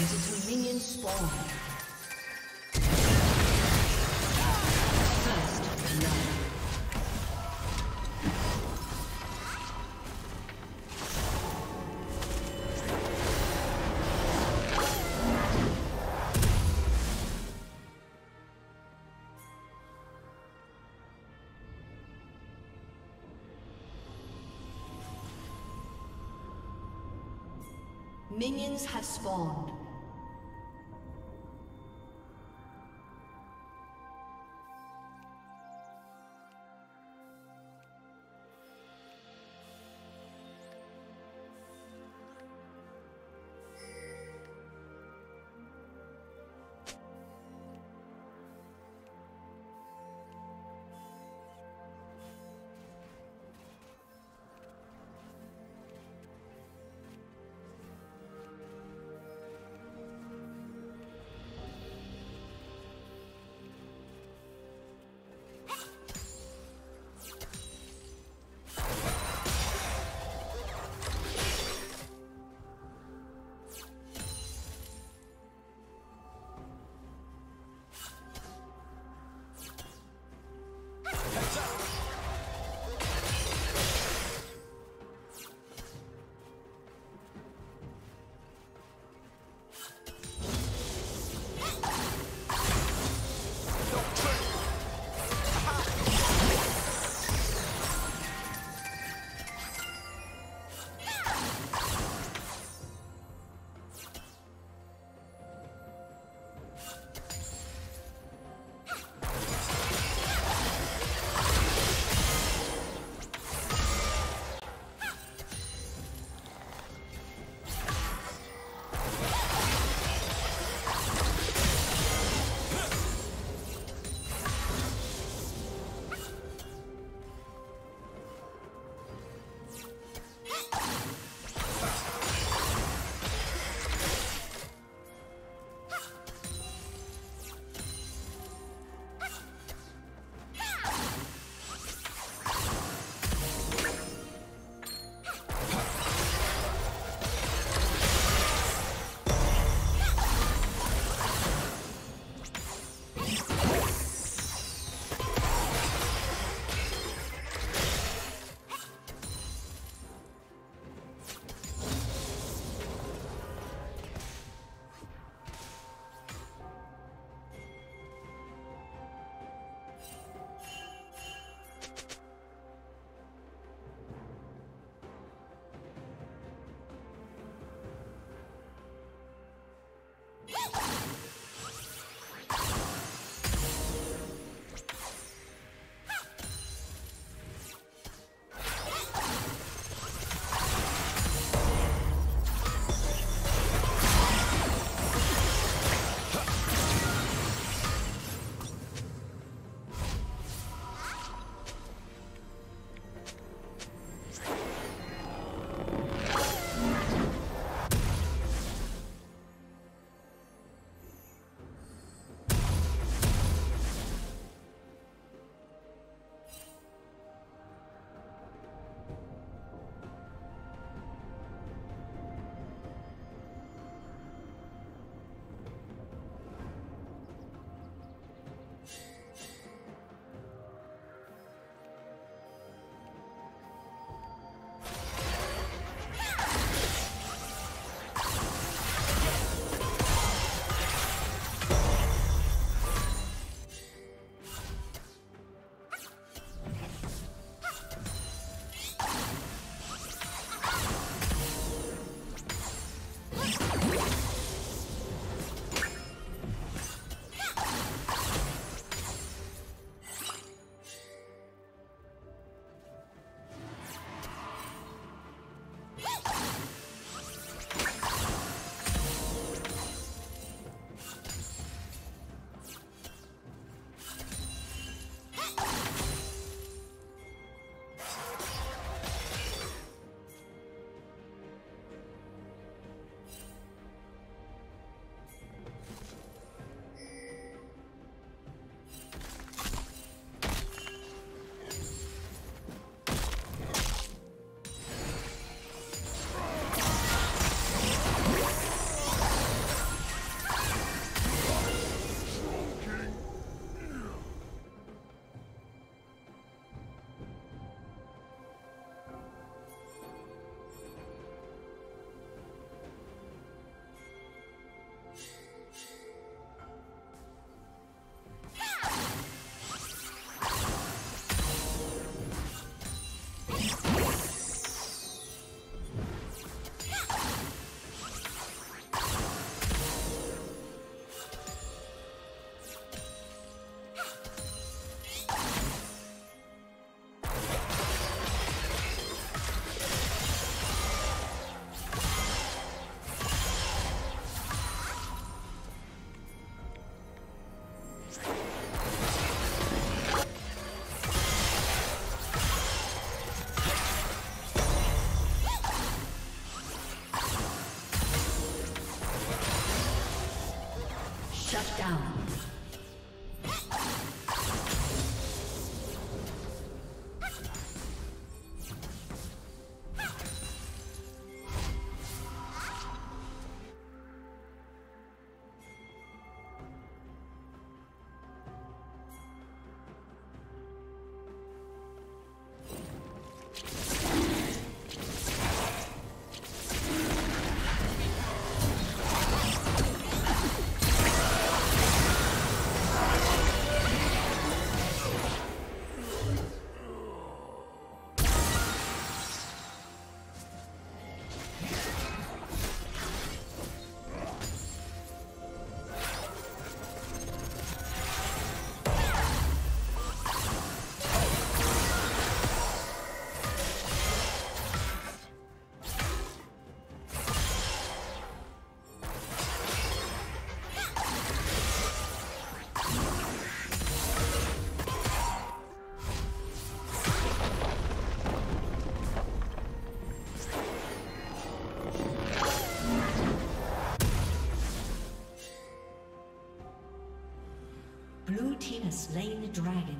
until minions spawn. First blood. Minions have spawned. Slain the dragon.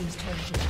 Team's turret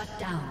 Shut down.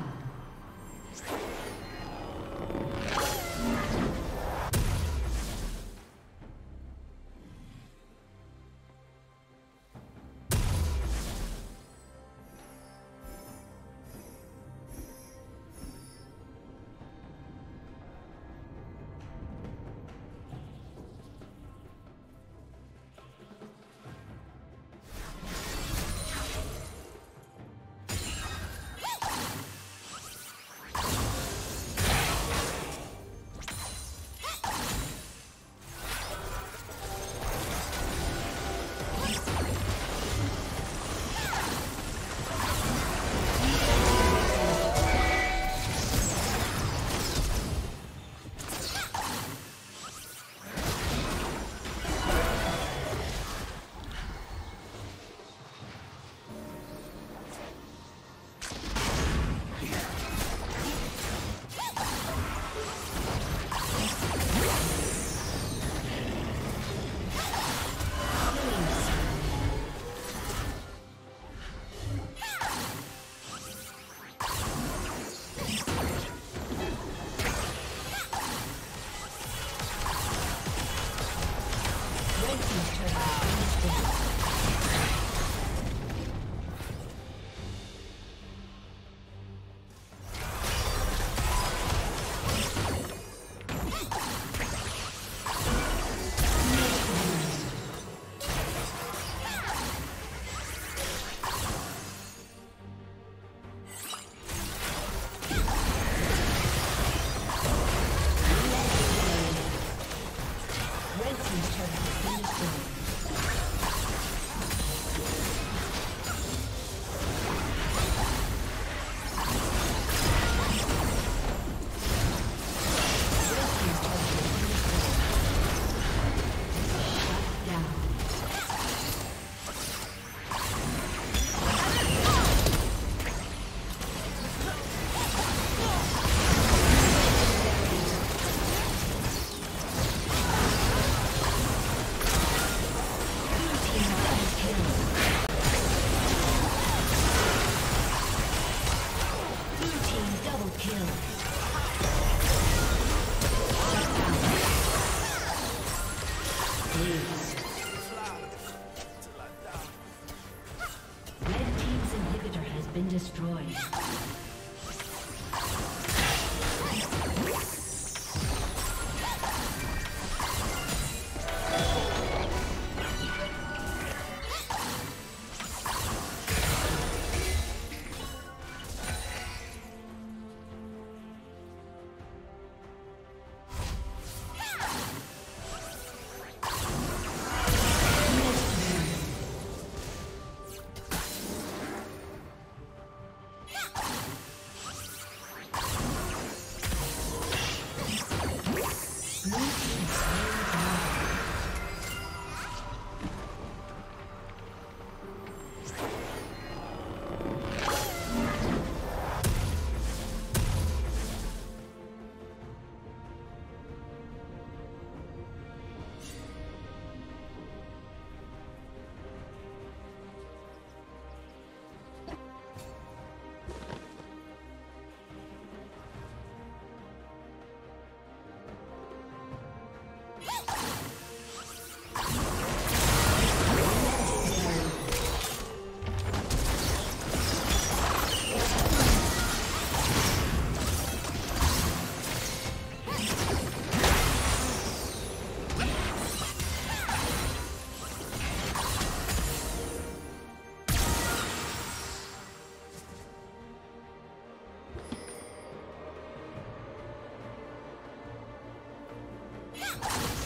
Yeah.